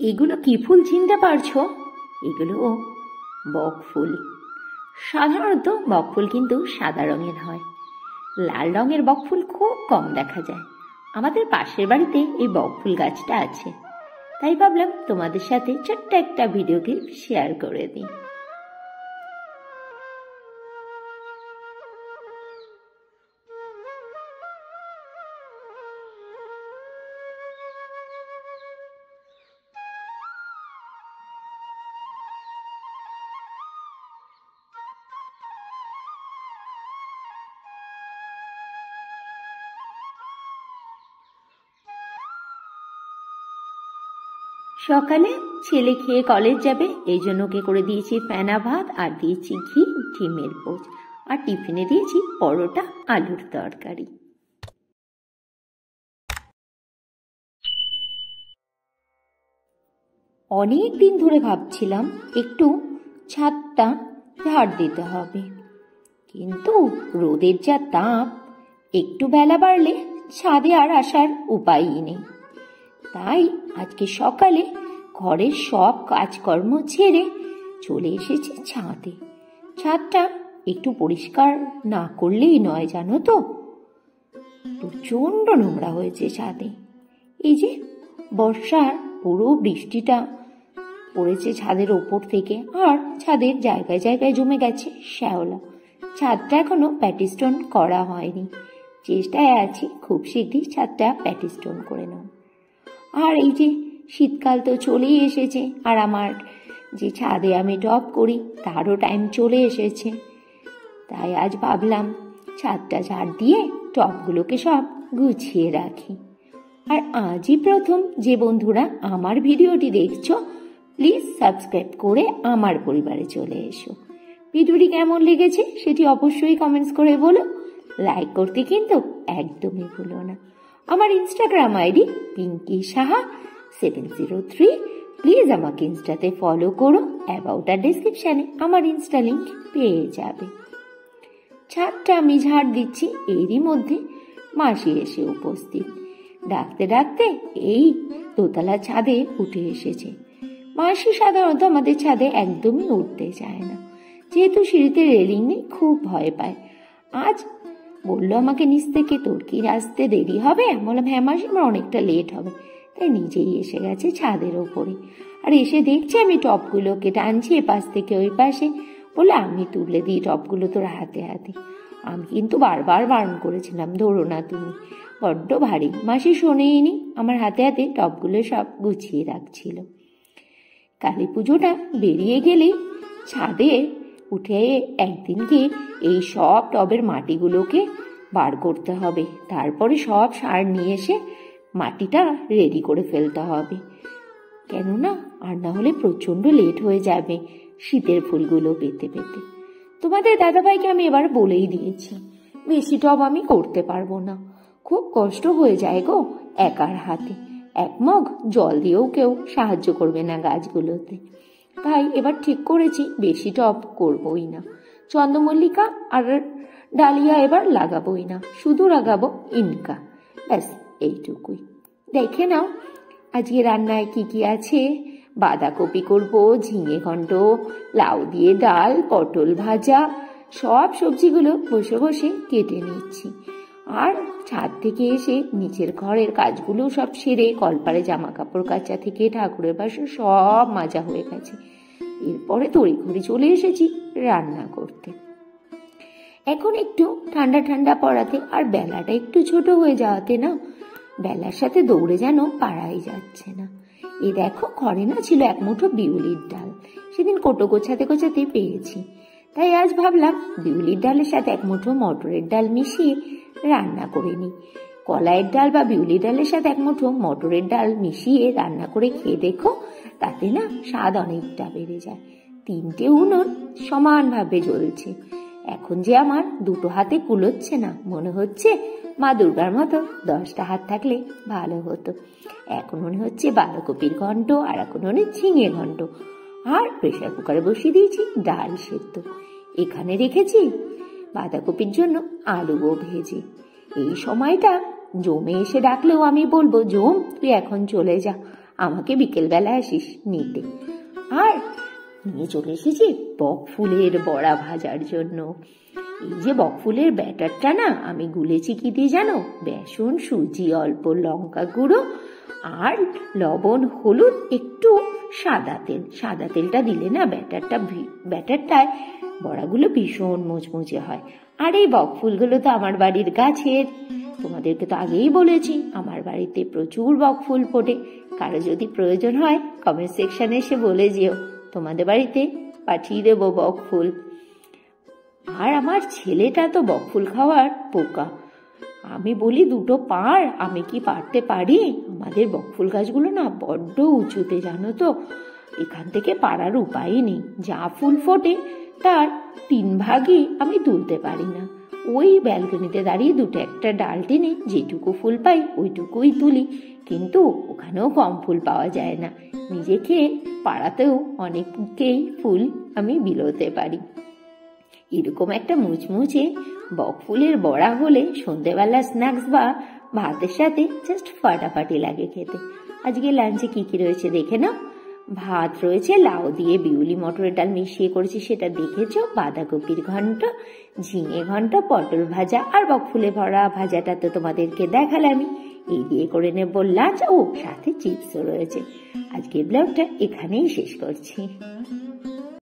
এগুলো কি ফুল চিনতে পারছ? এগুলো বক ফুল। সাধারণত বক ফুল কিন্তু সাদা রঙের হয়। লাল রঙের বক ফুল খুব কম দেখা যায়। আমাদের পাশের বাড়িতে এই বক ফুল গাছটা আছে। তাই ভাবলাম তোমাদের সাথে ছোট্ট একটা ভিডিও ক্লিপ শেয়ার করে দিই। সকালে ছেলে খেয়ে কলেজ যাবে, এই জন্য ওকে করে দিয়েছি ফেনা ভাত আর দিয়েছি ঘি, ডিমের পোচ আর টিফিনে দিয়েছি পরোটা, আলুর তরকারি। অনেক দিন ধরে ভাবছিলাম একটু ছাদটা ঝাড় দিতে হবে। কিন্তু রোদের যা তাপ, একটু বেলা বাড়লে ছাদে আর আসার উপায়ই নেই। তাই আজকে সকালে ঘরের সব কাজকর্ম ছেড়ে চলে এসেছি ছাদে। ছাদটা একটু পরিষ্কার না করলেই নয়, জানো তো? প্রচণ্ড নোংরা হয়েছে ছাদে। এই যে বর্ষার পুরো বৃষ্টিটা পড়েছে ছাদের ওপর থেকে আর ছাদের জায়গায় জায়গায় জমে গেছে শ্যাওলা। ছাদটা এখনও প্যাটিস্টোন করা হয়নি। চেষ্টায় আছি খুব শীঘ্রই ছাদটা প্যাটিস্টোন করে নেব আর এই যে শীতকাল তো চলেই এসেছে, আর আমার যে ছাদে আমি টপ করি, তারও টাইম চলে এসেছে। তাই আজ ভাবলাম, ছাদটা ঝাড় দিয়ে টপগুলোকে সব গুছিয়ে রাখি। আর আজই প্রথম যে বন্ধুরা আমার ভিডিওটি দেখছ প্লিজ সাবস্ক্রাইব করে আমার পরিবারে চলে এসো। ভিডিওটি কেমন লেগেছে, সেটি অবশ্যই কমেন্টস করে বলো। লাইক করতে কিন্তু একদমই ভুলো না। আমার Instagram ID Pinky Saha seven zero three please আমাকে ইনস্টাতে ফলো করো অ্যাবাউট আর ডিসক্রিপশানে আমার ইনস্টা লিঙ্ক পেয়ে যাবে। ছাদটা আমি ঝাড় দিচ্ছি, এরই মধ্যে মাসি এসে উপস্থিত। ডাকতে ডাকতে এই দোতলা ছাদে উঠে এসেছে। মাসি সাধারণত আমাদের ছাদে একদমই উঠতে চায় না। যেহেতু সিঁড়িতে রেলিং নেই, খুব ভয় পায়। আজ বলল, আমাকে নিচ থেকে তোর কি আসতে দেরি হবে? আমি বললাম হ্যাঁ মাসি, আমার অনেকটা লেট হবে। তাই নিজেই এসে গেছে ছাদের ওপরে আর এসে দেখছি আমি টপগুলোকে টানছি এপাশ থেকে ওই পাশে। বলে আমি তুলে দিই টপগুলো তোর হাতে হাতে। আমি কিন্তু বারবার বারণ করেছিলাম, ধরো না তুমি। বড্ড ভারী। মাসি শোনেইনি, আমার হাতে হাতে টপগুলো সব গুছিয়ে রাখছিল। কালী পুজোটা বেরিয়ে গেলেই ছাদে উঠে একদিন একদিনকে এই সব টবের মাটিগুলোকে বার করতে হবে। তারপরে সব সার নিয়ে এসে মাটিটা রেডি করে ফেলতে হবে। কেননা, আর না হলে প্রচণ্ড লেট হয়ে যাবে শীতের ফুলগুলো পেতে পেতে। তোমাদের দাদাভাইকে আমি এবার বলেই দিয়েছি, বেশি টব আমি করতে পারব না। খুব কষ্ট হয়ে যায় গো একার হাতে। একমগ জল দিয়েও কেউ সাহায্য করবে না গাছগুলোতে। তাই এবার ঠিক করেছি, বেশি টপ করবই না। চন্দ্রমল্লিকা আর ডালিয়া এবার লাগাবোই না, শুধু লাগাবো ইনকা। ব্যাস, এইটুকুই। দেখে নাও, আজকে রান্নায় কি কি আছে? বাঁধাকপি করব, ঝিঙে ঘণ্ট লাউ দিয়ে ডাল, পটল ভাজা, সব সবজিগুলো বসে বসে কেটে নিচ্ছি। আর ছাদ থেকে এসে নিচের ঘরের কাজগুলো সব সেরে কলপারে জামা কাপড় কাচা থেকে ঠাকুরের বাসন সব মাজা হয়ে গেছে। এরপরে তড়িঘড়ি চলে এসেছি রান্না করতে। এখন একটু ঠান্ডা ঠান্ডা পড়াতে আর বেলাটা একটু ছোট হয়ে যাওয়াতে না, বেলার সাথে দৌড়ে যেন পাড়াই যাচ্ছে না। এ দেখো ঘরে না ছিল এক মুঠো বিউলির ডাল, সেদিন কোটো গোছাতে গোছাতে পেয়েছি। তাই আজ ভাবলাম বিউলির ডালের সাথে এক মুঠো মটরের ডাল মিশিয়ে রান্না করে নিই কলাইয়ের ডাল বা বিউলির ডালের সাথে এক মুঠো মটরের ডাল মিশিয়ে রান্না করে খেয়ে দেখো, তাতে না স্বাদ অনেকটা বেড়ে যায়। তিনটে উনুন সমানভাবে জ্বলছে। এখন যে আমার দুটো হাতে কুলোচ্ছে না, মনে হচ্ছে মা দুর্গার মতো দশটা হাত থাকলে ভালো হতো। এখন মনে হচ্ছে বাঁধাকপির ঘন্ট আর এখন মনে ঝিঙে ঘন্ট। আর প্রেশার কুকারে বসিয়ে দিয়েছি ডাল সেদ্ধ। এখানে রেখেছি বাঁধাকপির জন্য আলুও ভেজে। এই সময়টা জমে এসে ডাকলেও আমি বলব, জম, তুই এখন চলে যা, আমাকে বিকেলবেলা আসিস নিতে। আর নিয়ে চলে এসেছি বক ফুলের বড়া ভাজার জন্য। এই যে বক ফুলের ব্যাটারটা না, আমি গুলেছি কি দিয়ে জানো? বেসন, সুজি, অল্প লঙ্কা গুঁড়ো আর লবণ, হলুদ, একটু সাদা তেল। সাদা তেলটা দিলে না ব্যাটারটা ব্যাটারটায় বড়াগুলো ভীষণ মুচমুচে হয়। আর এই বক ফুলগুলো তো আমার বাড়ির গাছের। তোমাদেরকে তো আগেই বলেছি, আমার বাড়িতে প্রচুর বক ফুল ফোটে। কারও যদি প্রয়োজন হয় কমেন্ট সেকশনে এসে বলে যেও। তোমাদের বাড়িতে পাঠিয়ে দেবো বক ফুল। আর আমার ছেলেটা তো বক ফুল খাওয়ার পোকা। আমি বলি, দুটো পার আমি কি পারতে পারি? আমাদের বকফুল গাছগুলো না বড্ড উঁচুতে, জানো তো? এখান থেকে পারার উপায় নেই। যা ফুল ফোটে তার তিন ভাগই আমি তুলতে পারি না। ওই ব্যালকনিতে দাঁড়িয়ে দুটো একটা ডাল টেনে যেটুকু ফুল পাই ওইটুকুই তুলি। কিন্তু ওখানেও কম ফুল পাওয়া যায় না। নিজেকে পাড়াতেও অনেককেই ফুল আমি বিলোতে পারি। এরকম একটা মুচমুচে বক ফুলের বড়া হলে সন্ধেবেলা স্ন্যাক্স বা ভাতের সাথে জাস্ট ফাটাফাটি লাগে খেতে। আজকে লাঞ্চে কি কি রয়েছে দেখে নাও। ভাত রয়েছে, লাউ দিয়ে বিউলি মটরের ডাল মিশিয়ে করেছি, সেটা দেখেছ? বাঁধাকপির ঘন্ট, ঝিঙে ঘন্ট, পটল ভাজা আর বকফুলে ভরা ভাজাটা তো তোমাদেরকে দেখালামই এই দিয়ে করে নেব লাঞ্চ। ও, সাথে চিপসও রয়েছে। আজকে ব্লগটা এখানেই শেষ করছি।